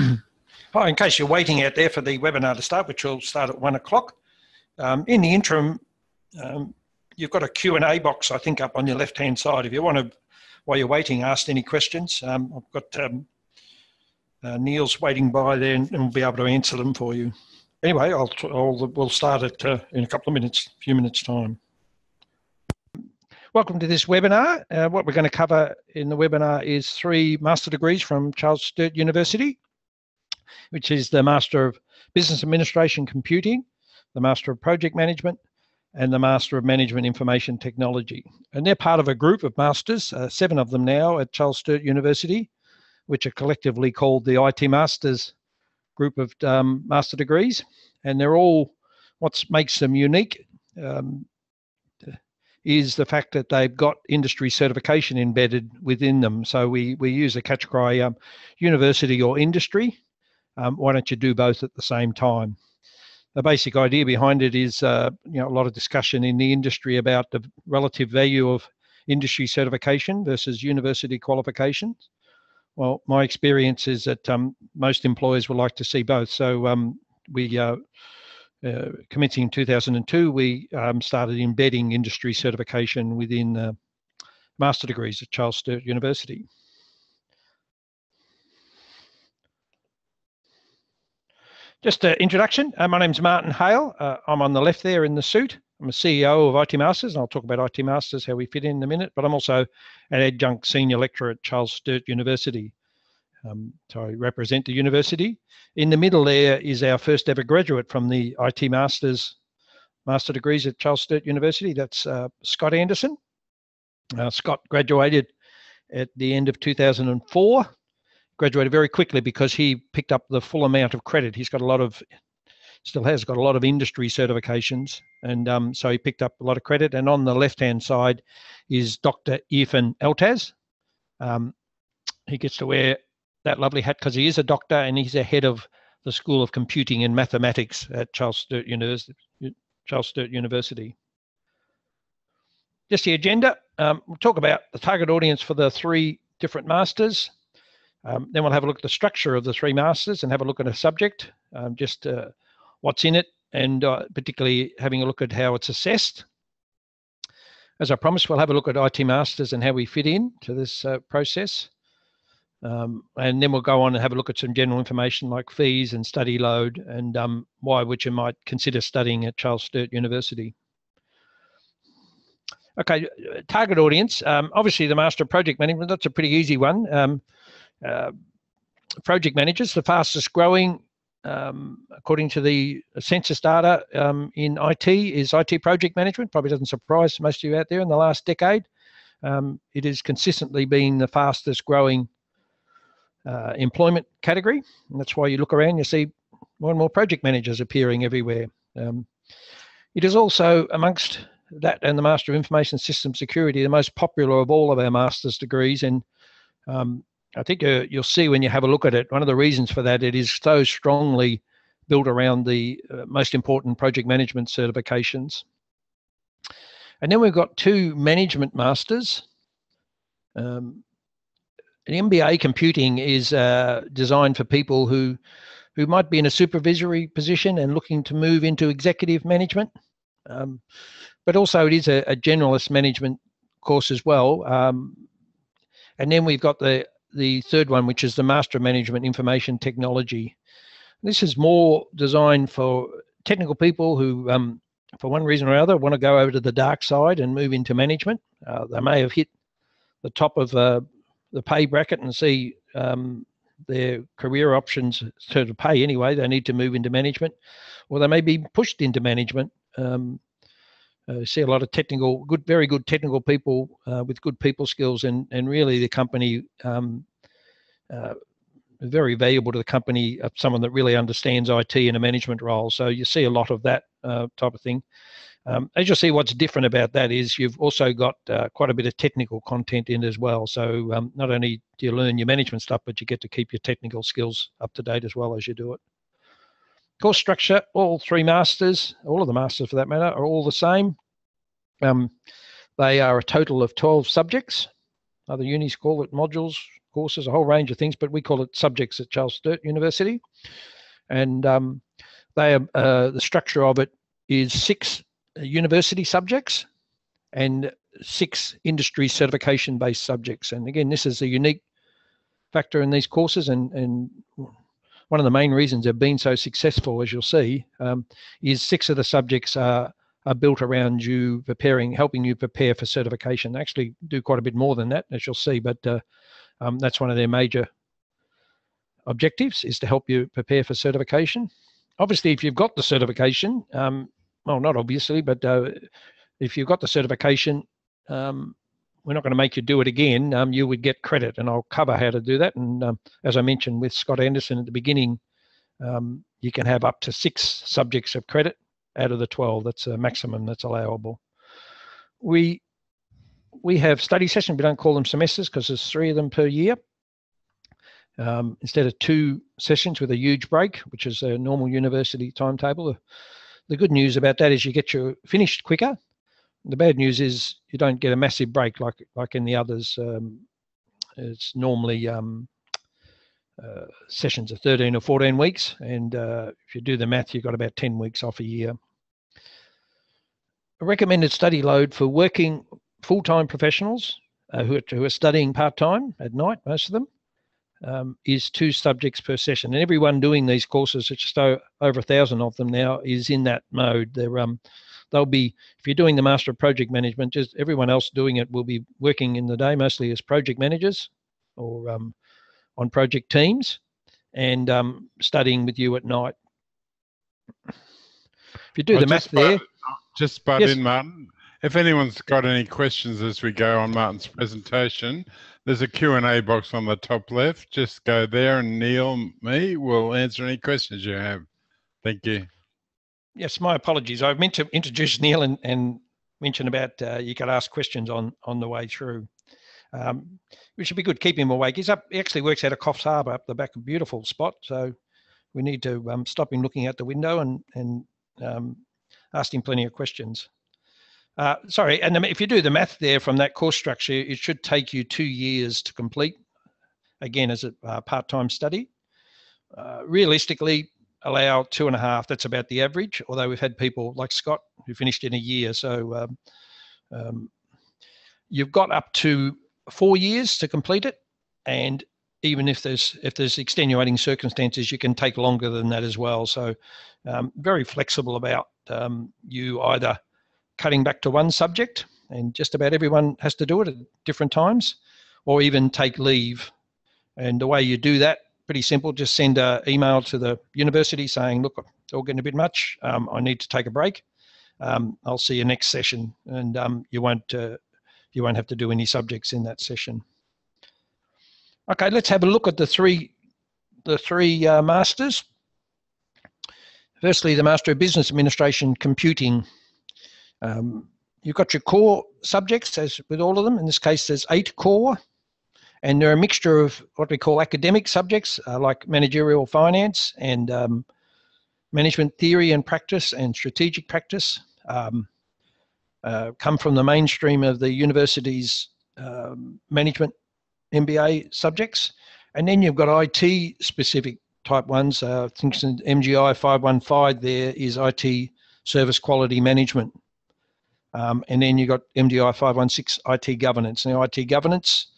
Hi, in case you're waiting out there for the webinar to start, which will start at one o'clock, um, in the interim, um, you've got a Q&A box, I think, up on your left-hand side. If you want to, while you're waiting, ask any questions. Um, I've got um, uh, Neil's waiting by there and we'll be able to answer them for you. Anyway, I'll, I'll we'll start it uh, in a couple of minutes, a few minutes time. Welcome to this webinar. Uh, what we're going to cover in the webinar is three master degrees from Charles Sturt University, which is the Master of Business Administration Computing, the Master of Project Management, and the Master of Management Information Technology. And they're part of a group of masters, uh, seven of them now at Charles Sturt University, which are collectively called the IT Masters group of um, master degrees. And they're all, what makes them unique um, is the fact that they've got industry certification embedded within them. So we, we use a catch cry um, university or industry. Um, why don't you do both at the same time? The basic idea behind it is uh, you know a lot of discussion in the industry about the relative value of industry certification versus university qualifications. Well, my experience is that um, most employers would like to see both. So um, we uh, uh, commencing in 2002, we um, started embedding industry certification within master degrees at Charles Sturt University. Just an introduction. Uh, my name's Martin Hale. Uh, I'm on the left there in the suit. I'm a CEO of IT Masters, and I'll talk about IT Masters, how we fit in, in a minute, but I'm also an adjunct senior lecturer at Charles Sturt University. Um, so I represent the university. In the middle there is our first ever graduate from the IT Masters master degrees at Charles Sturt University. That's uh, Scott Anderson. Uh, Scott graduated at the end of 2004. Graduated very quickly because he picked up the full amount of credit. He's got a lot of, still has got a lot of industry certifications, and um, so he picked up a lot of credit. And on the left-hand side is Dr. Irfan Altas. Um, he gets to wear that lovely hat because he is a doctor and he's a head of the School of Computing and Mathematics at Charles Sturt University. Charles Sturt University. Just the agenda. Um, we'll talk about the target audience for the three different masters. Um, then we'll have a look at the structure of the three masters and have a look at a subject, um, just uh, what's in it, and uh, particularly having a look at how it's assessed. As I promised, we'll have a look at IT masters and how we fit in to this uh, process. Um, and then we'll go on and have a look at some general information like fees and study load and um, why which you might consider studying at Charles Sturt University. Okay, target audience. Um, obviously, the Master of Project Management, that's a pretty easy one. Um, uh, project managers, the fastest growing, um, according to the census data um, in IT, is IT project management. Probably doesn't surprise most of you out there in the last decade. it has consistently been the fastest growing uh, employment category. And that's why you look around, you see more and more project managers appearing everywhere. Um, it is also amongst that and the Master of Information System Security, the most popular of all of our master's degrees. And um, I think uh, you'll see when you have a look at it, one of the reasons for that, it is so strongly built around the uh, most important project management certifications. And then we've got two management masters. Um, an MBA computing is uh, designed for people who who might be in a supervisory position and looking to move into executive management. Um, but also, it is a, a, generalist management course as well. Um, and then we've got the the third one, which is the Master Management Information Technology. This is more designed for technical people who, um, for one reason or other, want to go over to the dark side and move into management. Uh, they may have hit the top of uh, the pay bracket and see um, their career options to pay anyway. They need to move into management, or they may be pushed into management. Um, uh, see a lot of technical, good, very good technical people uh, with good people skills, and and really the company um, uh, very valuable to the company. Uh, someone that really understands IT in a management role. So you see a lot of that uh, type of thing. Um, as you'll see, what's different about that is you've also got uh, quite a bit of technical content in as well. So um, not only do you learn your management stuff, but you get to keep your technical skills up to date as well as you do it. Course structure, all three masters, all of the masters for that matter, are all the same. Um, they are a total of 12 subjects. Other unis call it modules. courses, a whole range of things, but we call it subjects at Charles Sturt University. And um, they are, uh, the structure of it is six university subjects and six industry certification based subjects. And again, this is a unique factor in these courses and, and one of the main reasons they've been so successful, as you'll see, um, is six of the subjects are, are built around you preparing, helping you prepare for certification. They actually do quite a bit more than that, as you'll see, but uh, um, that's one of their major objectives is to help you prepare for certification. Obviously, if you've got the certification, um, well, not obviously, but uh, if you've got the certification, um, we're not going to make you do it again. Um, you would get credit, and I'll cover how to do that. And um, as I mentioned with Scott Anderson at the beginning, um, you can have up to six subjects of credit out of the 12. That's a maximum that's allowable. We we have study sessions. We don't call them semesters because there's three of them per year. Um, instead of two sessions with a huge break, which is a normal university timetable. The good news about that is you get your finished quicker the bad news is you don't get a massive break like like in the others. Um, it's normally um, uh, sessions of 13 or 14 weeks, and uh, if you do the math, you've got about 10 weeks off a year. A recommended study load for working full-time professionals uh, who, are, who are studying part-time at night, most of them, um, is two subjects per session. And everyone doing these courses, just over a thousand of them now, is in that mode. They're um, they'll be if you're doing the master of project management just everyone else doing it will be working in the day mostly as project managers or um, on project teams and um, studying with you at night if you do the math there just butt yes. in martin if anyone's got any questions as we go on martin's presentation there's a q&a box on the top left just go there and neil me will answer any questions you have thank you Yes, my apologies. I meant to introduce Neil and, and mention about uh, you could ask questions on on the way through, um, which should be good. Keep him awake. He's up. He actually works out of Coffs Harbour up the back, a beautiful spot. So we need to um, stop him looking out the window and and um, ask him plenty of questions. Uh, sorry, and if you do the math there from that course structure, it should take you two years to complete. Again, as a uh, part-time study. Uh, realistically, allow two and a half. That's about the average. Although we've had people like Scott who finished in a year. So um, um, you've got up to four years to complete it, and even if there's if there's extenuating circumstances, you can take longer than that as well. So um, very flexible about um, you either cutting back to one subject, and just about everyone has to do it at different times, or even take leave. And the way you do that pretty simple. Just send an email to the university saying, look, it's all getting a bit much. Um, I need to take a break. Um, I'll see you next session, and um, you won't uh, you won't have to do any subjects in that session. Okay, let's have a look at the three the three uh, masters. Firstly, the Master of Business Administration Computing. Um, you've got your core subjects, as with all of them. In this case, there's eight core. And they're a mixture of what we call academic subjects uh, like managerial finance and um, management theory and practice and strategic practice. Um, uh, come from the mainstream of the university's um, management MBA subjects. And then you've got IT specific type ones. Uh, I think MGI 515 there is IT service quality management. Um, and then you've got MGI 516 IT governance. Now, IT governance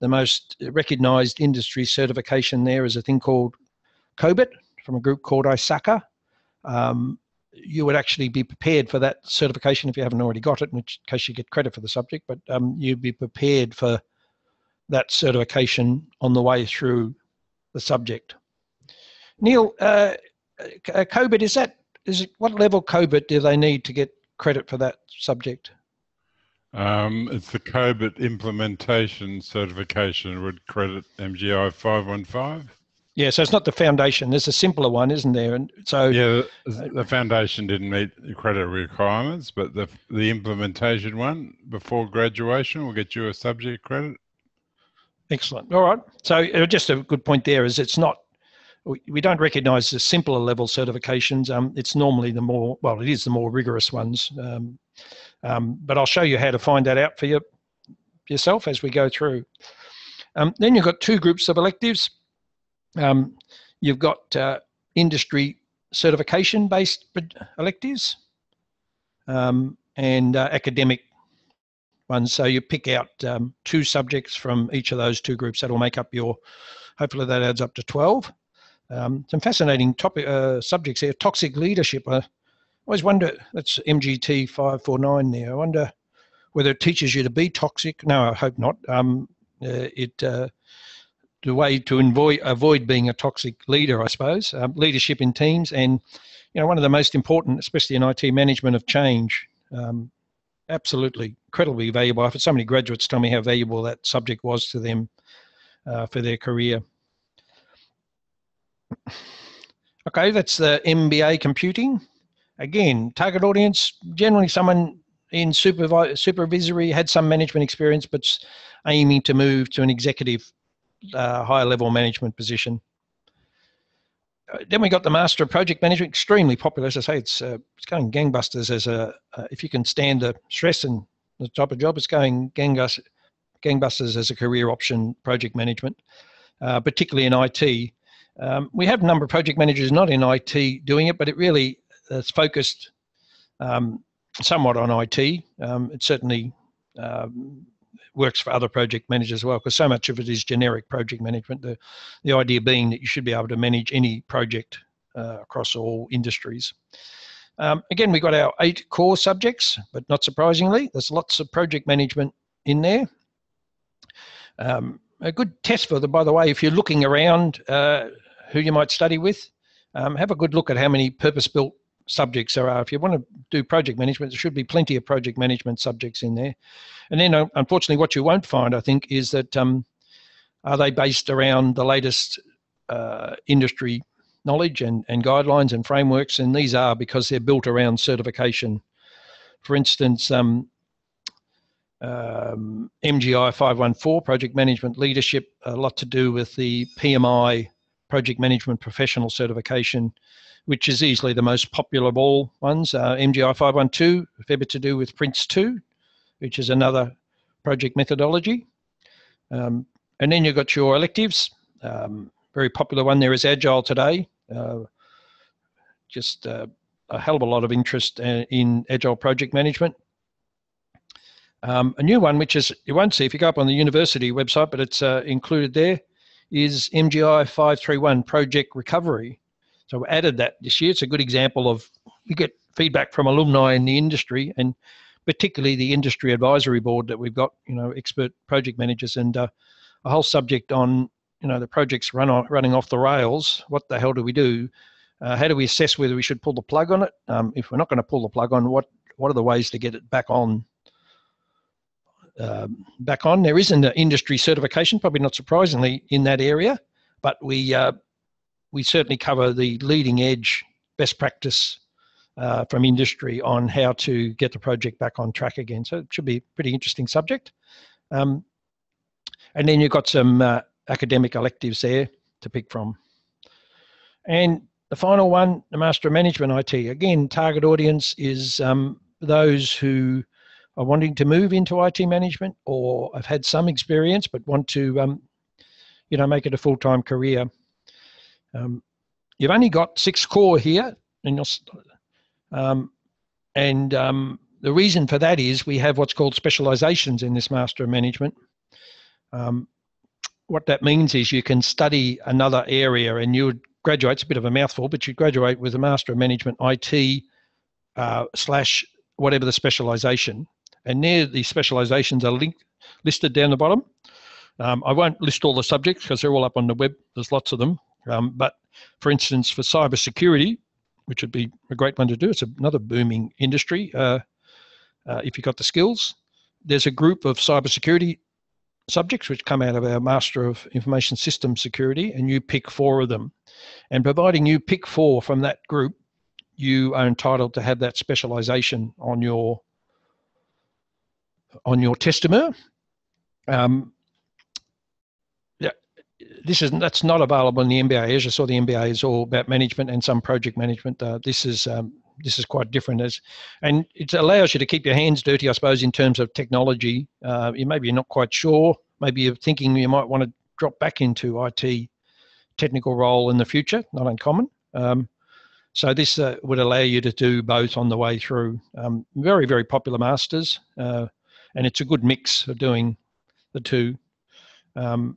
the most recognized industry certification there is a thing called COBIT from a group called ISACA. Um, you would actually be prepared for that certification if you haven't already got it, in which case you get credit for the subject, but um, you'd be prepared for that certification on the way through the subject. Neil, uh, uh COBIT, is that, is it, what level COBIT do they need to get credit for that subject? Um, it's the COBIT implementation certification would credit MGI 515. Yeah, so it's not the foundation. There's a simpler one, isn't there? And so yeah, the foundation didn't meet the credit requirements, but the the implementation one before graduation will get you a subject credit. Excellent. All right. So uh, just a good point there is it's not we don't recognise the simpler level certifications. Um, it's normally the more well, it is the more rigorous ones. Um, um, but I'll show you how to find that out for you yourself as we go through. Um, then you've got two groups of electives. Um, you've got uh, industry certification based electives um, and uh, academic ones. So you pick out two subjects from each of those two groups. That'll make up your, hopefully that adds up to 12. Um, some fascinating topic uh, subjects here. Toxic leadership. I always wonder, that's MGT 549 there. I wonder whether it teaches you to be toxic. No, I hope not. Um, uh, it uh, the way to avoid avoid being a toxic leader, I suppose. Um, leadership in teams, and you know, one of the most important, especially in IT management of change. Um, absolutely incredibly valuable. I've had so many graduates tell me how valuable that subject was to them uh, for their career. Okay, that's the MBA computing. Again, target audience, generally someone in supervisory, had some management experience, but aiming to move to an executive uh, higher level management position. Uh, then we got the Master of Project Management, extremely popular. As I say, it's uh, it's going gangbusters as a uh, if you can stand the stress and the type of job, it's going gangbusters, gangbusters as a career option. Project management, uh, particularly in IT. Um, we have a number of project managers not in IT doing it, but it really is focused um, somewhat on IT. Um, it certainly um, works for other project managers as well, because so much of it is generic project management. The, the idea being that you should be able to manage any project uh, across all industries. Um, again, we've got our eight core subjects, but not surprisingly, there's lots of project management in there. Um, a good test for them, by the way, if you're looking around uh, who you might study with, um, have a good look at how many purpose-built subjects there are. If you want to do project management, there should be plenty of project management subjects in there. And then, uh, unfortunately, what you won't find, I think, is that um, are they based around the latest uh, industry knowledge and, and guidelines and frameworks? And these are because they're built around certification. For instance, um, um, MGI 514, Project Management Leadership, a lot to do with the PMI, Project Management Professional Certification, which is easily the most popular of all ones. Uh, MGI 512, a fair bit to do with Prince 2, which is another project methodology. Um, and then you've got your electives. Um, very popular one there is Agile today. Uh, just uh, a hell of a lot of interest uh, in Agile project management. Um, a new one, which is you won't see if you go up on the university website, but it's uh, included there, is MGI 531 Project Recovery. So we added that this year. It's a good example of we get feedback from alumni in the industry and particularly the industry advisory board that we've got, you know, expert project managers and uh, a whole subject on, you know, the projects run on, running off the rails. What the hell do we do? Uh, how do we assess whether we should pull the plug on it? Um, if we're not going to pull the plug on, what what are the ways to get it back on? Uh, back on. There is an industry certification, probably not surprisingly, in that area, but we uh, we certainly cover the leading edge best practice uh, from industry on how to get the project back on track again. So it should be a pretty interesting subject. Um, and then you've got some uh, academic electives there to pick from. And the final one, the Master of Management IT. Again, target audience is um, those who are wanting to move into IT management or have had some experience but want to, um, you know, make it a full-time career. Um, you've only got six core here, and, um, and um, the reason for that is we have what's called specializations in this Master of Management. Um, what that means is you can study another area and you would graduate, it's a bit of a mouthful, but you graduate with a Master of Management IT uh, slash whatever the specialization. And there, the specializations are linked, listed down the bottom. Um, I won't list all the subjects because they're all up on the web. There's lots of them. Um, but for instance, for cybersecurity, which would be a great one to do, it's another booming industry. Uh, uh, if you've got the skills, there's a group of cybersecurity subjects which come out of our Master of Information System Security, and you pick four of them. And providing you pick four from that group, you are entitled to have that specialization on your on your testamur. Um, this isn't that's not available in the MBA. As you saw, the MBA is all about management and some project management. Uh, this is um, this is quite different as, and it allows you to keep your hands dirty, I suppose, in terms of technology. Uh, you maybe you're not quite sure maybe you're thinking you might want to drop back into IT technical role in the future, not uncommon. Um, so this uh, would allow you to do both on the way through. Um, very, very popular masters, uh, and it's a good mix of doing the two. Um,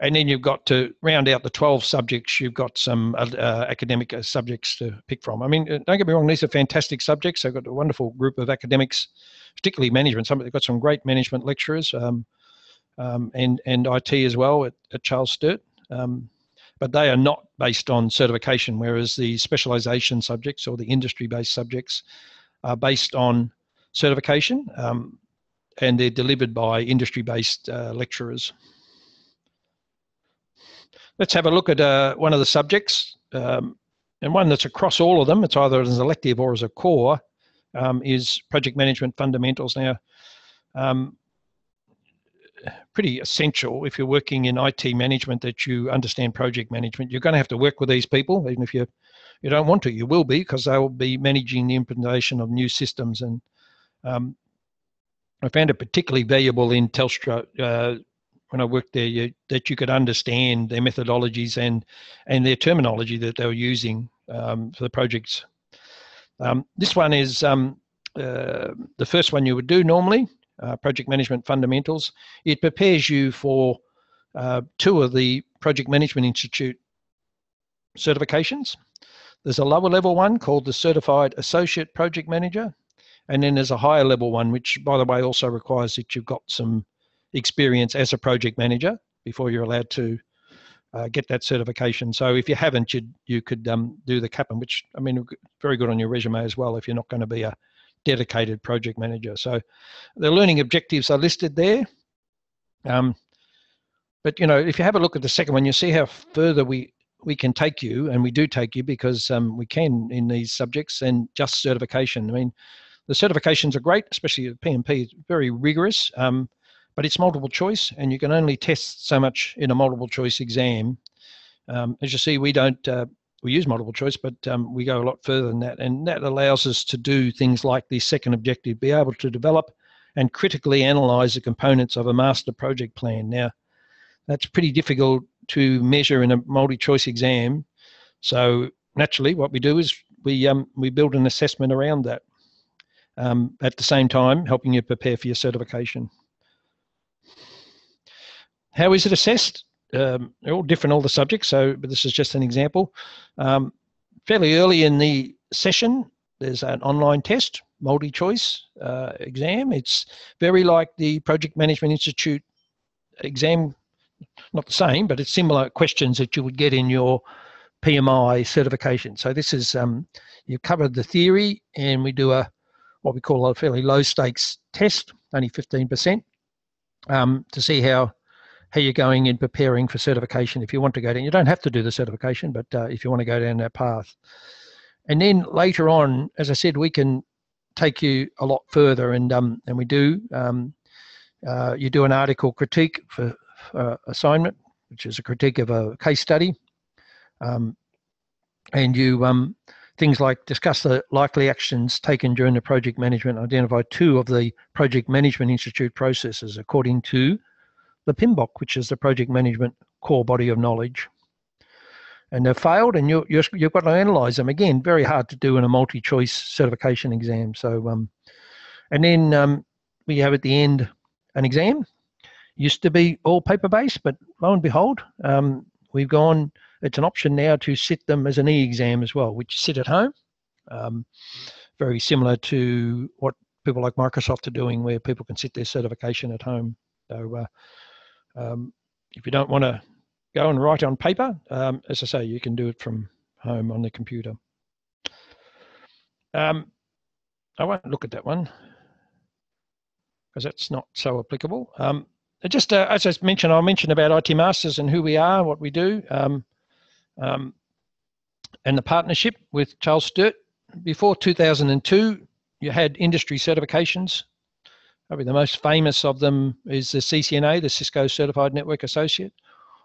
and then you've got to round out the 12 subjects, you've got some uh, uh academic uh, subjects to pick from. I mean, uh, don't get me wrong, these are fantastic subjects. They've got a wonderful group of academics, particularly management. Some, they've got some great management lecturers um, um, and, and IT as well at, at Charles Sturt. Um, but they are not based on certification, whereas the specialization subjects or the industry based subjects are based on certification um, and they're delivered by industry based uh, lecturers. Let's have a look at uh, one of the subjects um, and one that's across all of them. It's either as an elective or as a core um, is project management fundamentals. Now, um, pretty essential if you're working in IT management that you understand project management. You're going to have to work with these people, even if you you don't want to. You will be because they will be managing the implementation of new systems. And um, I found it particularly valuable in Telstra uh, when I worked there you, that you could understand their methodologies and and their terminology that they were using um, for the projects. Um, this one is um, uh, the first one you would do normally uh, project management fundamentals. It prepares you for uh, two of the Project Management Institute certifications. There's a lower level one called the Certified Associate Project Manager, and then there's a higher level one, which, by the way, also requires that you've got some experience as a project manager before you're allowed to uh, get that certification. So if you haven't, you you could um, do the CAPM, which I mean, very good on your resume as well. If you're not going to be a dedicated project manager. So the learning objectives are listed there. Um, but you know, if you have a look at the second one, you see how further we we can take you, and we do take you because um, we can in these subjects and just certification. I mean, the certifications are great, especially the PMP is very rigorous, um, but it's multiple choice, and you can only test so much in a multiple choice exam. Um, as you see, we don't uh, we use multiple choice, but um, we go a lot further than that. And that allows us to do things like the second objective, be able to develop and critically analyze the components of a master project plan. Now, that's pretty difficult to measure in a multi-choice exam. So naturally, what we do is we um, we build an assessment around that. Um, at the same time, helping you prepare for your certification. How is it assessed? um, they're all different, all the subjects. So, but this is just an example. Um, fairly early in the session, there's an online test, multi-choice uh, exam. It's very like the Project Management Institute exam, not the same, but it's similar questions that you would get in your PMI certification. So this is um, you've covered the theory, and we do a what we call a fairly low stakes test, only 15%, um, to see how how you're going in preparing for certification if you want to go down. You don't have to do the certification, but uh, if you want to go down that path. And then later on, as I said, we can take you a lot further, and um, and we do. Um, uh, you do an article critique for, for, assignment, which is a critique of a case study, um, and you um, things like discuss the likely actions taken during the project management. Identify two of the project management institute processes according to the PMBOK, which is the project management core body of knowledge. And they've failed, and you, you have got to analyze them. Again, very hard to do in a multi choice certification exam. So, um, and then um, we have at the end an exam. Used to be all paper based, but lo and behold, um, we've gone, it's an option now to sit them as an e exam as well, which sit at home. Um, very similar to what people like Microsoft are doing, where people can sit their certification at home. So, uh, um, if you don't want to go and write on paper, um, as I say, you can do it from home on the computer. Um, I won't look at that one because that's not so applicable. Um, just uh, as I mentioned, I'll mention about IT Masters and who we are, what we do, um, and the partnership with Charles Sturt. Before 2002, you had industry certifications Probably the most famous of them is the CCNA, the Cisco Certified Network Associate,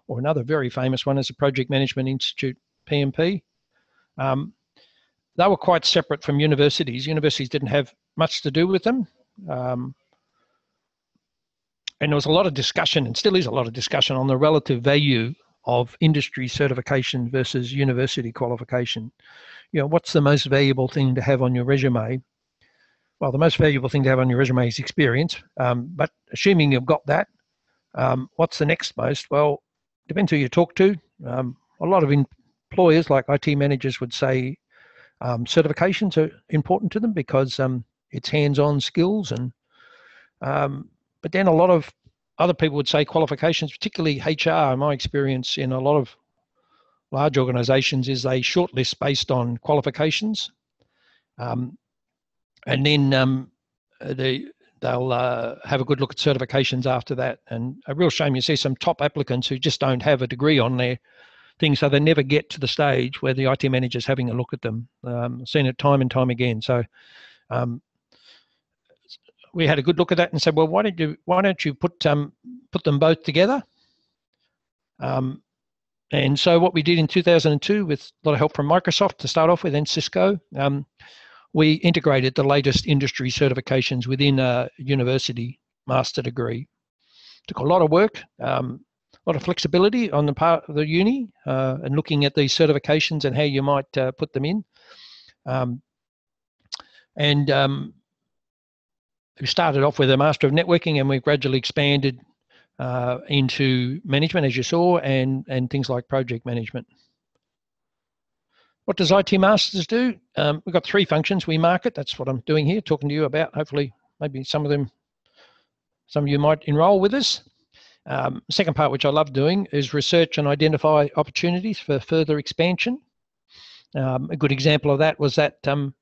or another very famous one is the Project Management Institute, PMP. Um, they were quite separate from universities. Universities didn't have much to do with them. Um, and there was a lot of discussion, and still is a lot of discussion on the relative value of industry certification versus university qualification. You know, what's the most valuable thing to have on your resume? Well, the most valuable thing to have on your resume is experience. Um, but assuming you've got that, um, what's the next most? Well, depends who you talk to. Um, a lot of employers, like IT managers, would say um, certifications are important to them because um, it's hands-on skills and um, but then a lot of other people would say qualifications, particularly HR. My experience in a lot of large organisations is they shortlist based on qualifications, um, and then um, they they'll uh, have a good look at certifications after that. And a real shame you see some top applicants who just don't have a degree on their thing, so they never get to the stage where the IT manager is having a look at them. Um, seen it time and time again. So um, we had a good look at that and said, well, why don't you why don't you put um, put them both together? Um, and so what we did in 2002 with a lot of help from Microsoft to start off with and Cisco, um, we integrated the latest industry certifications within a university master degree. Took a lot of work, um, a lot of flexibility on the part of the uni uh, and looking at these certifications and how you might uh, put them in. Um, and we started off with a Master of Networking and we've gradually expanded uh, into management, as you saw, and, and things like project management. What does IT Masters do? Um, we've got three functions. We market, that's what I'm doing here, talking to you about. Hopefully, maybe some of them, some of you might enroll with us. Um, second part, which I love doing, is research and identify opportunities for further expansion. Um, a good example of that was that um,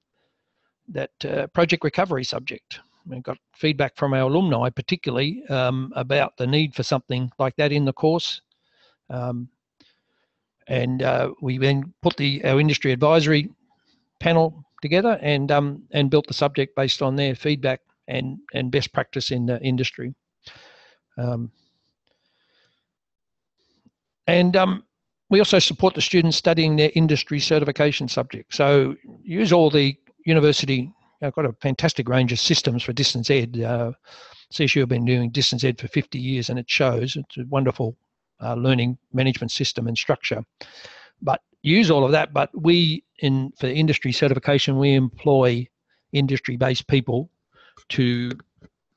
that uh, project recovery subject we got feedback from our alumni, particularly um, about the need for something like that in the course. Um, and uh, we then put the our industry advisory panel together and um, and built the subject based on their feedback and and best practice in the industry. Um, and um, we also support the students studying their industry certification subject. So use all the university I've got a fantastic range of systems for distance ed. Uh, CSU have been doing distance ed for 50 years, and it shows. It's a wonderful uh, learning management system and structure. But use all of that. But we, in for industry certification, we employ industry-based people to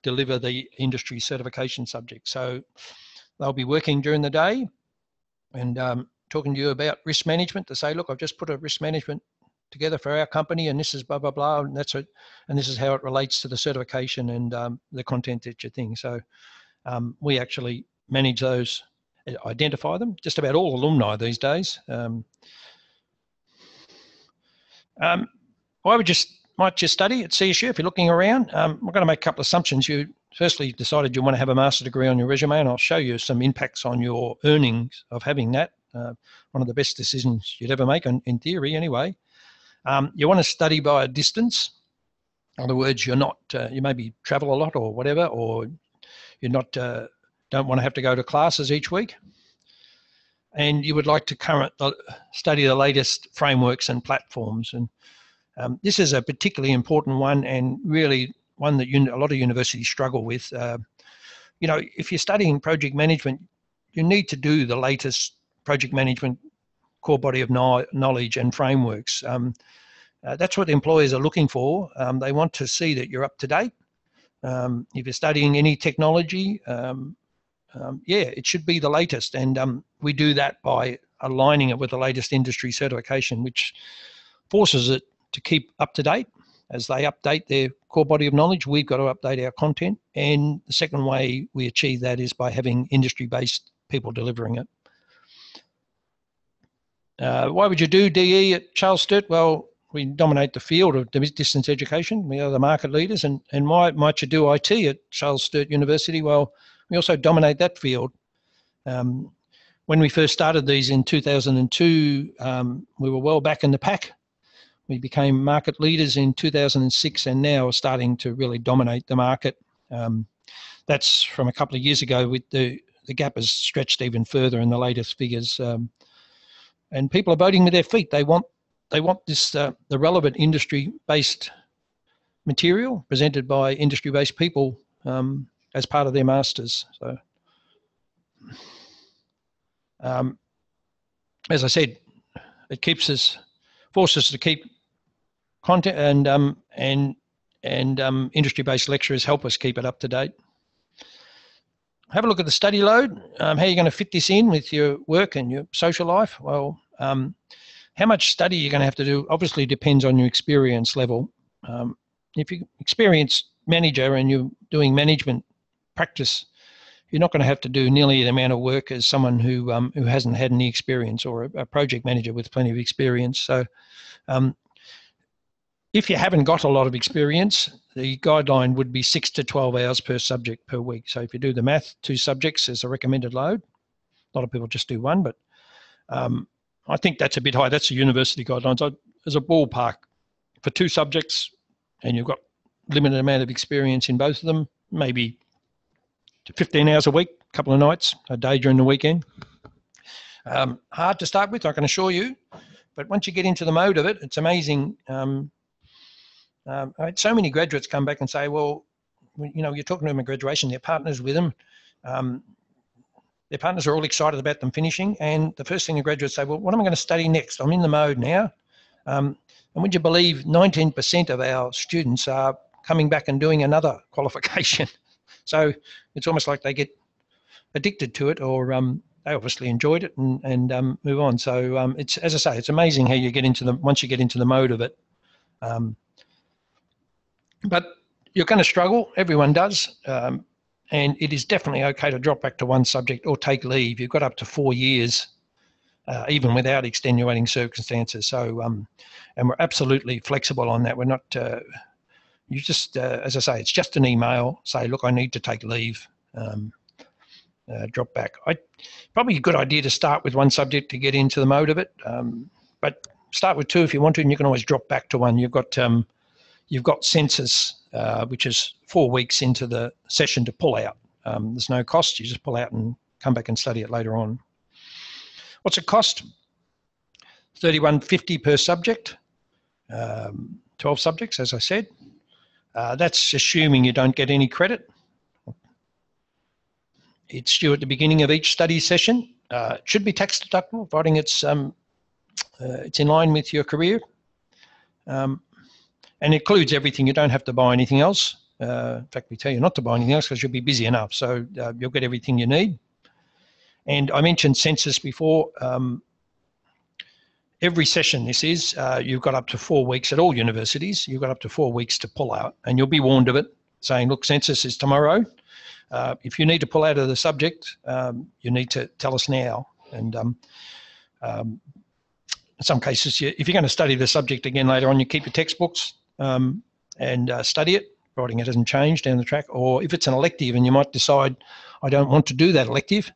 deliver the industry certification subject. So they'll be working during the day and um, talking to you about risk management to say, look, I've just put a risk management together for our company, and this is blah blah blah, and that's it, and this is how it relates to the certification and um, the content that you're think. So um, we actually manage those, identify them. Just about all alumni these days. Um, um why would you might you study at CSU if you're looking around? Um, we're going to make a couple of assumptions. You firstly decided you want to have a master's degree on your resume, and I'll show you some impacts on your earnings of having that. Uh, one of the best decisions you'd ever make, in, in theory, anyway. Um, you want to study by a distance. In other words, you're not, uh, you maybe travel a lot or whatever, or you're not, uh, don't want to have to go to classes each week. And you would like to current, uh, study the latest frameworks and platforms. And um, this is a particularly important one and really one that a lot of universities struggle with. Uh, you know, if you're studying project management, you need to do the latest project management core body of knowledge and frameworks. Um, uh, that's what the employers are looking for. Um, they want to see that you're up to date. Um, if you're studying any technology, um, um, yeah, it should be the latest. And um, we do that by aligning it with the latest industry certification, which forces it to keep up to date. As they update their core body of knowledge, we've got to update our content. And the second way we achieve that is by having industry based people delivering it. Uh, why would you do DE at Charles Sturt? Well, we dominate the field of distance education. We are the market leaders. And, and why might you do IT at Charles Sturt University? Well, we also dominate that field. Um, when we first started these in 2002, um, we were well back in the pack. We became market leaders in 2006 and now are starting to really dominate the market. Um, that's from a couple of years ago. With the, the gap has stretched even further in the latest figures. Um, and people are voting with their feet. They want they want this uh, the relevant industry based material presented by industry based people um, as part of their masters. So, um, as I said, it keeps us forces us to keep content and um, and and um, industry-based lecturers help us keep it up to date. Have a look at the study load. Um, how are you going to fit this in with your work and your social life? Well, um, how much study you're going to have to do obviously depends on your experience level. Um, if you're experienced manager and you're doing management practice, you're not going to have to do nearly the amount of work as someone who um, who hasn't had any experience or a, a, project manager with plenty of experience. So, um, if you haven't got a lot of experience, the guideline would be six to 12 hours per subject per week. So if you do the math, two subjects is a recommended load. A lot of people just do one, but um, I think that's a bit high. That's the university guidelines. As a ballpark, for two subjects, and you've got limited amount of experience in both of them, maybe 15 hours a week, a couple of nights, a day during the weekend. Um, hard to start with, I can assure you, but once you get into the mode of it, it's amazing. Um, um, so many graduates come back and say, well, you know, you're talking to them at graduation, their partners with them. Um, their partners are all excited about them finishing. And the first thing the graduates say, well, what am I going to study next? I'm in the mode now. Um, and would you believe 19% of our students are coming back and doing another qualification? So it's almost like they get addicted to it, or um, they obviously enjoyed it and and um, move on. So um, it's as I say, it's amazing how you get into the once you get into the mode of it. But you're going to struggle. Everyone does. Um, and it is definitely okay to drop back to one subject or take leave. You've got up to four years, uh, even without extenuating circumstances. So, um, and we're absolutely flexible on that. We're not uh, you just, uh, as I say, it's just an email. Say, look, I need to take leave. Um, uh, drop back. I probably a good idea to start with one subject to get into the mode of it. Um, but start with two if you want to, and you can always drop back to one. You've got um, you've got census, uh, which is four weeks into the session to pull out. Um, there's no cost. You just pull out and come back and study it later on. What's it cost? Thirty-one fifty per subject. Um, Twelve subjects, as I said. Uh, that's assuming you don't get any credit. It's due at the beginning of each study session. Uh, it should be tax deductible, providing it's um, uh, it's in line with your career, um, and includes everything. You don't have to buy anything else. Uh, in fact, we tell you not to buy anything else because you'll be busy enough. So uh, you'll get everything you need. And I mentioned census before. Um, every session this is, uh, you've got up to four weeks at all universities. You've got up to four weeks to pull out, and you'll be warned of it, saying, "Look, census is tomorrow. Uh, if you need to pull out of the subject, um, you need to tell us now." And um, um, in some cases, you, if you're going to study the subject again later on, you keep your textbooks um, and uh, study it, providing it hasn't changed down the track. Or if it's an elective, and you might decide, "I don't want to do that elective."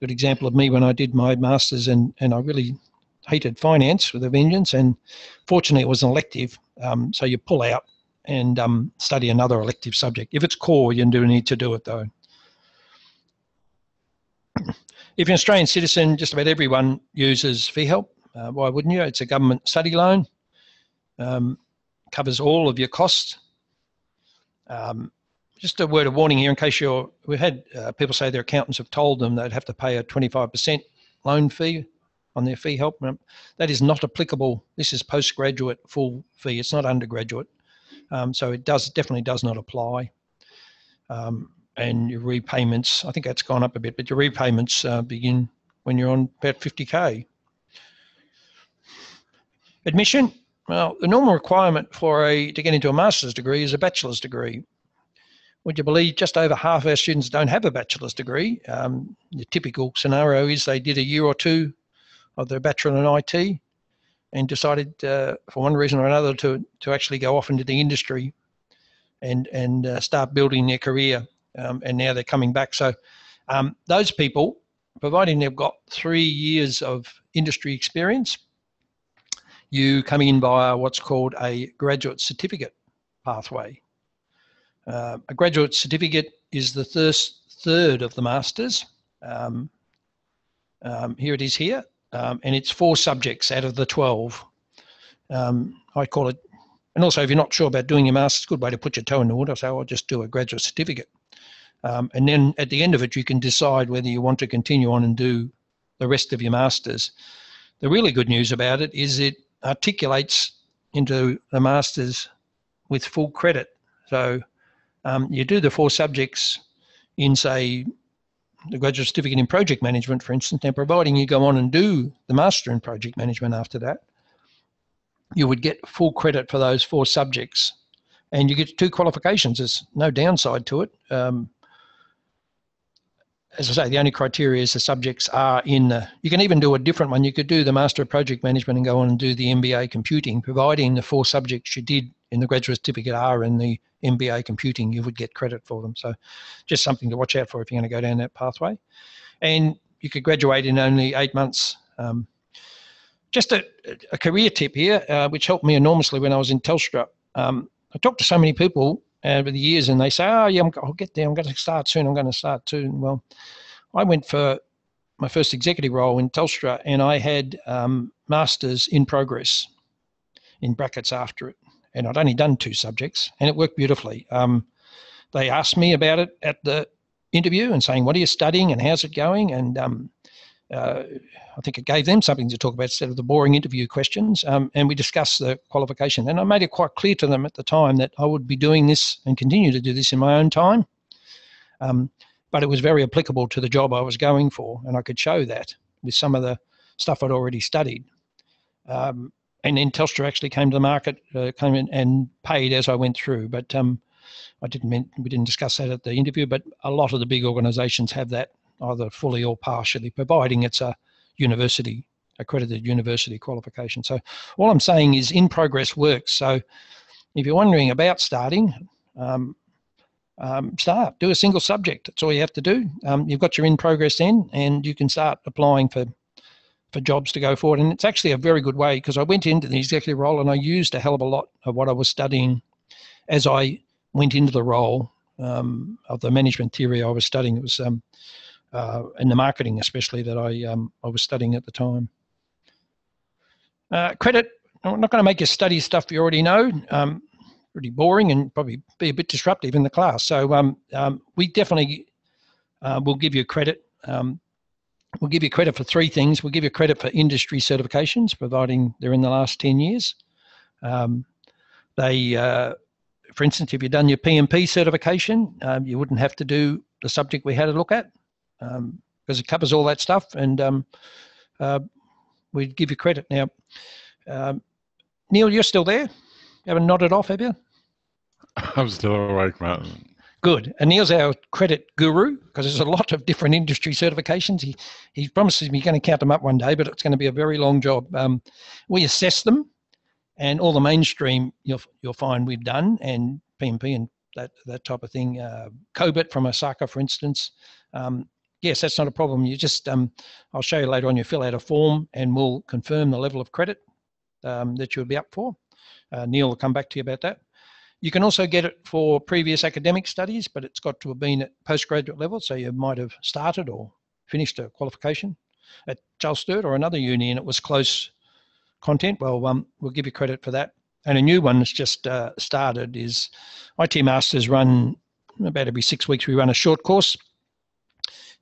Good example of me when I did my masters, and and I really hated finance with a vengeance, and fortunately it was an elective, um, so you pull out and um, study another elective subject. If it's core, you do need to do it though. If you're an Australian citizen, just about everyone uses fee help. Uh, why wouldn't you? It's a government study loan, um, covers all of your costs. Um, just a word of warning here in case you're, we've had uh, people say their accountants have told them they'd have to pay a 25% loan fee on their fee help. That is not applicable. This is postgraduate full fee. It's not undergraduate. Um, so it does definitely does not apply. Um, and your repayments, I think that's gone up a bit, but your repayments uh, begin when you're on about 50k. Admission, well, the normal requirement for a to get into a master's degree is a bachelor's degree. Would you believe just over half our students don't have a bachelor's degree? Um, the typical scenario is they did a year or two of their bachelor in IT and decided uh, for one reason or another to, to actually go off into the industry and, and uh, start building their career. Um, and now they're coming back. So um, those people, providing they've got three years of industry experience, you come in via what's called a graduate certificate pathway. Uh, a graduate certificate is the first third of the masters. Um, um, here it is here um, and it's four subjects out of the 12. Um, I call it, and also if you're not sure about doing your master's, good way to put your toe in the water. So I'll just do a graduate certificate. Um, and then at the end of it, you can decide whether you want to continue on and do the rest of your masters. The really good news about it is it articulates into the masters with full credit. So um, you do the four subjects in, say, the graduate certificate in project management, for instance. Now, providing you go on and do the master in project management after that, you would get full credit for those four subjects. And you get two qualifications. There's no downside to it. Um, as I say, the only criteria is the subjects are in the, you can even do a different one. You could do the Master of Project Management and go on and do the MBA Computing, providing the four subjects you did in the graduate certificate are in the MBA Computing, you would get credit for them. So just something to watch out for if you're going to go down that pathway. And you could graduate in only eight months. Um, just a, a, career tip here, uh, which helped me enormously when I was in Telstra. Um, I talked to so many people over the years, and they say, "Oh, yeah, i will get there. I'm going to start soon. I'm going to start soon." Well, I went for my first executive role in Telstra, and I had um, masters in progress, in brackets after it, and I'd only done two subjects, and it worked beautifully. Um, they asked me about it at the interview and saying, "What are you studying and how's it going?" And um, uh, I think it gave them something to talk about instead of the boring interview questions. Um, and we discussed the qualification. And I made it quite clear to them at the time that I would be doing this and continue to do this in my own time. Um, but it was very applicable to the job I was going for. And I could show that with some of the stuff I'd already studied. Um, and then Telstra actually came to the market, uh, came in and paid as I went through. But um, I didn't mean, we didn't discuss that at the interview. But a lot of the big organisations have that either fully or partially, providing it's a university accredited university qualification. So all I'm saying is in progress works. So if you're wondering about starting, um, um, start. Do a single subject. That's all you have to do. Um, you've got your in progress in, and you can start applying for for jobs to go forward. And it's actually a very good way because I went into the executive role and I used a hell of a lot of what I was studying as I went into the role um, of the management theory I was studying. It was um, uh, in the marketing, especially that I um, I was studying at the time. Uh, credit. I'm not going to make you study stuff you already know. Um, pretty boring and probably be a bit disruptive in the class. So um, um, we definitely uh, will give you credit. Um, we'll give you credit for three things. We'll give you credit for industry certifications, providing they're in the last 10 years. Um, they, uh, for instance, if you've done your PMP certification, um, you wouldn't have to do the subject we had a look at because um, it covers all that stuff, and um, uh, we give you credit. Now, um, Neil, you're still there? You haven't nodded off, have you? I'm still awake, Martin. Good. And Neil's our credit guru because there's a lot of different industry certifications. He he promises me he's going to count them up one day, but it's going to be a very long job. Um, we assess them, and all the mainstream you'll you'll find we've done, and PMP and that that type of thing. Uh, COBIT from ISACA, for instance. Um, yes, that's not a problem. You just, um, I'll show you later on, you fill out a form and we'll confirm the level of credit um, that you'll be up for. Uh, Neil will come back to you about that. You can also get it for previous academic studies, but it's got to have been at postgraduate level. So you might have started or finished a qualification at Charles Sturt or another uni and it was close content. Well, um, we'll give you credit for that. And a new one that's just uh, started is IT Masters run about every six weeks. We run a short course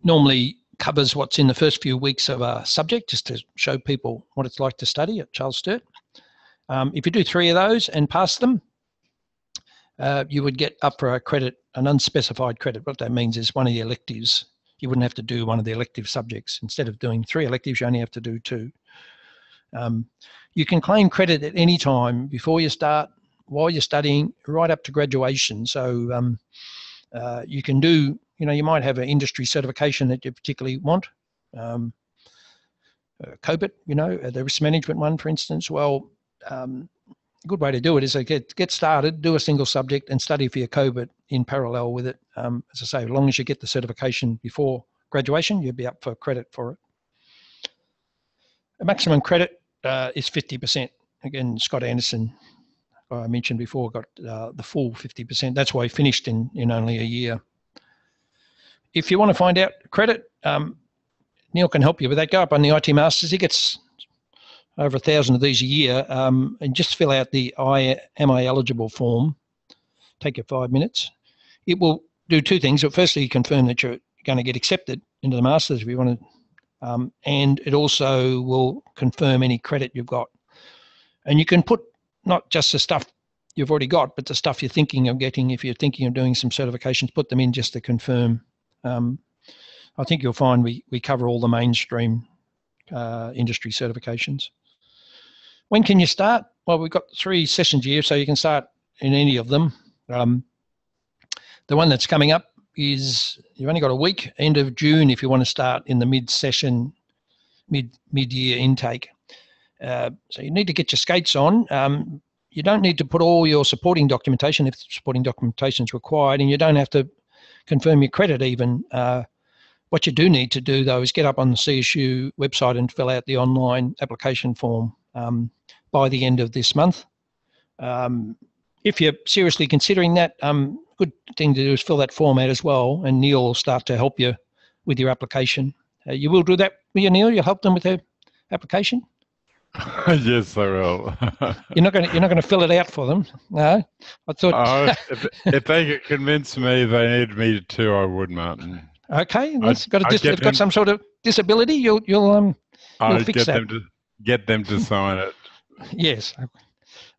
normally covers what's in the first few weeks of a subject just to show people what it's like to study at Charles Sturt. Um, if you do three of those and pass them, uh, you would get up for a credit, an unspecified credit. What that means is one of the electives. You wouldn't have to do one of the elective subjects. Instead of doing three electives, you only have to do two. Um, you can claim credit at any time before you start, while you're studying, right up to graduation. So um, uh, you can do you know, you might have an industry certification that you particularly want. Um, uh, COBIT, you know, uh, the risk management one, for instance. Well, um, a good way to do it is to get get started, do a single subject, and study for your COBIT in parallel with it. Um, as I say, as long as you get the certification before graduation, you'll be up for credit for it. The maximum credit uh, is 50%. Again, Scott Anderson, I mentioned before, got uh, the full 50%. That's why he finished in, in only a year if you want to find out credit, um, Neil can help you with that. Go up on the IT Masters. He gets over a thousand of these a year, um, and just fill out the I am I eligible form. Take you five minutes. It will do two things. Firstly, confirm that you're going to get accepted into the masters if you want to, um, and it also will confirm any credit you've got. And you can put not just the stuff you've already got, but the stuff you're thinking of getting. If you're thinking of doing some certifications, put them in just to confirm. Um, I think you'll find we we cover all the mainstream uh, industry certifications. When can you start? Well, we've got three sessions here, so you can start in any of them. Um, the one that's coming up is you've only got a week, end of June, if you want to start in the mid-session, mid mid-year intake. Uh, so you need to get your skates on. Um, you don't need to put all your supporting documentation if supporting documentation is required, and you don't have to confirm your credit even. Uh, what you do need to do though is get up on the CSU website and fill out the online application form um, by the end of this month. Um, if you're seriously considering that, um, good thing to do is fill that form out as well, and Neil will start to help you with your application. Uh, you will do that, will you, Neil? You'll help them with their application. yes, I will. you're not going to you're not going to fill it out for them, no. I thought oh, if, if, they could convince me they need me to, I would, Martin. Okay, it's got a dis- it's got some sort of disability. You'll you'll um you'll I'd fix get that. them to get them to sign it. Yes.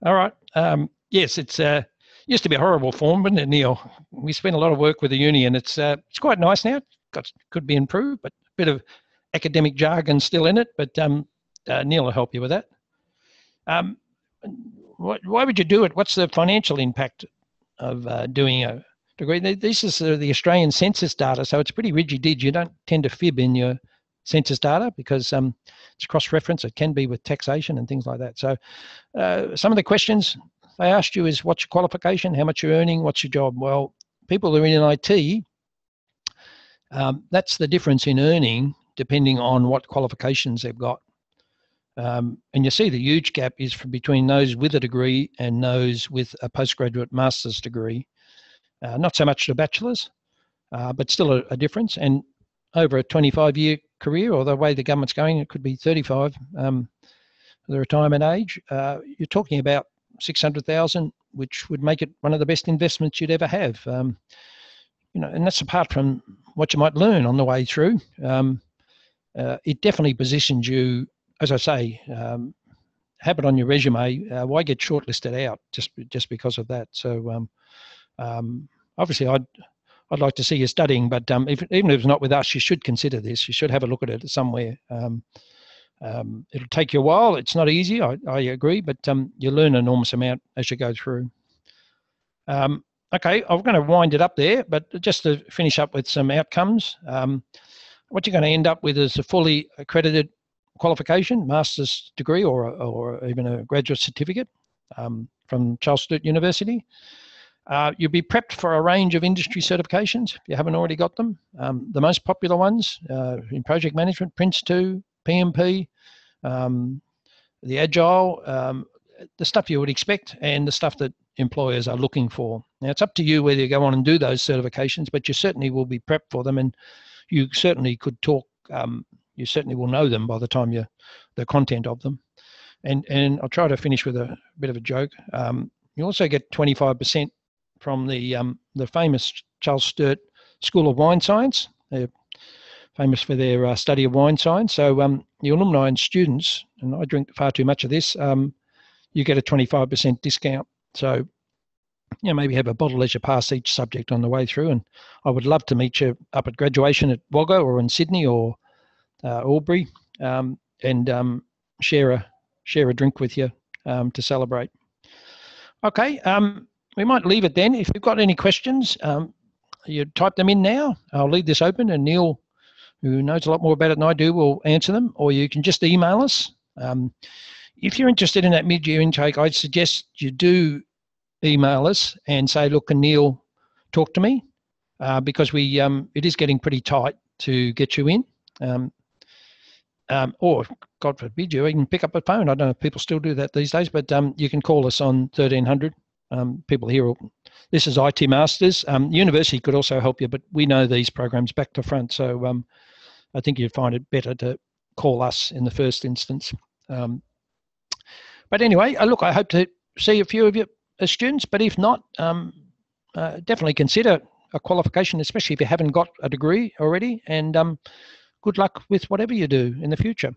All right. Um, yes, it's uh, used to be a horrible form, wasn't it, Neil? We spent a lot of work with the uni, and it's uh, it's quite nice now. Got could be improved, but a bit of academic jargon still in it. But um, uh, Neil will help you with that. Um, why would you do it? What's the financial impact of uh, doing a degree? This is uh, the Australian census data, so it's pretty rigid. You don't tend to fib in your census data because um, it's cross-reference. It can be with taxation and things like that. So uh, some of the questions they asked you is what's your qualification, how much you're earning, what's your job? Well, people who are in IT, um, that's the difference in earning depending on what qualifications they've got. Um, and you see the huge gap is from between those with a degree and those with a postgraduate master's degree. Uh, not so much the bachelor's, uh, but still a, a, difference. And over a 25 year career, or the way the government's going, it could be 35, um, the retirement age. Uh, you're talking about 600,000, which would make it one of the best investments you'd ever have. Um, you know, and that's apart from what you might learn on the way through. Um, uh, it definitely positions you, as I say, um, have it on your resume. Uh, why get shortlisted out just just because of that? So um, um, obviously, I'd I'd like to see you studying, but um, if, even if it's not with us, you should consider this. You should have a look at it somewhere. Um, it'll take you a while. It's not easy. I, I agree, but you learn an enormous amount as you go through. Okay, I'm going to wind it up there, but just to finish up with some outcomes, what you're going to end up with is a fully accredited qualification, master's degree, or or even a graduate certificate um, from Charles Sturt University. Uh, you'll be prepped for a range of industry certifications if you haven't already got them. Um, the most popular ones uh, in project management, Prince 2, PMP, um, the Agile, um, the stuff you would expect, and the stuff that employers are looking for. Now, it's up to you whether you go on and do those certifications, but you certainly will be prepped for them, and you certainly could talk. You certainly will know them by the time you the content of them. And and I'll try to finish with a bit of a joke. Um, you also get 25% from the um, the famous Charles Sturt School of Wine Science. They're famous for their uh, study of wine science. So um, the alumni and students, and I drink far too much of this, um, you get a 25% discount. So you know, maybe have a bottle as you pass each subject on the way through. And I would love to meet you up at graduation at Wagga or in Sydney or uh, Albury um, and um, share a share a drink with you um, to celebrate. Okay, um, we might leave it then. If you've got any questions, um, you type them in now. I'll leave this open, and Neil, who knows a lot more about it than I do, will answer them. Or you can just email us. If you're interested in that mid-year intake, I'd suggest you do email us and say, "Look, can Neil talk to me?" Uh, because we um, it is getting pretty tight to get you in. Um, um, or God forbid you even pick up a phone. I don't know if people still do that these days, but um, you can call us on 1300 um, people here. This is IT Masters. Um, university could also help you, but we know these programs back to front. So um, I think you'd find it better to call us in the first instance. Um, but anyway, uh, look, I hope to see a few of you as students, but if not, uh, definitely consider a qualification, especially if you haven't got a degree already. And good luck with whatever you do in the future.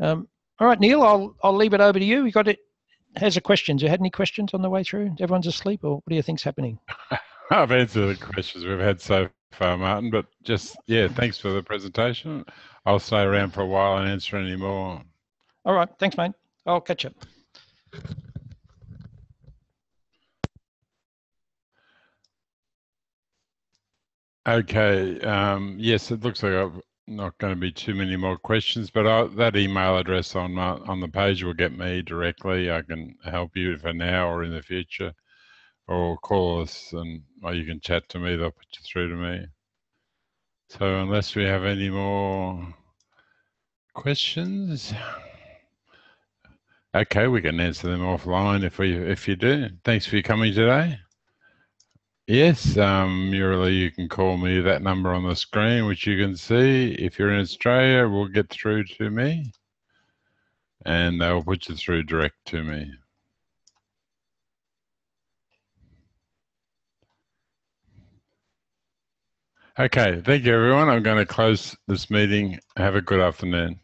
Um, all right, Neil, I'll I'll leave it over to you. You got it. Has a questions? You had any questions on the way through? Everyone's asleep, or what do you think's happening? I've answered the questions we've had so far, Martin. But just yeah, thanks for the presentation. I'll stay around for a while and answer any more. All right, thanks, mate. I'll catch up. Okay. Um, yes, it looks like I've not going to be too many more questions, but I, that email address on my, on the page will get me directly. I can help you for now or in the future, or call us and or you can chat to me. They'll put you through to me. So unless we have any more questions, okay, we can answer them offline if we if you do. Thanks for coming today. Yes, um, Murali, you can call me that number on the screen, which you can see. If you're in Australia, we'll get through to me and they'll put you through direct to me. Okay, thank you everyone. I'm going to close this meeting. Have a good afternoon.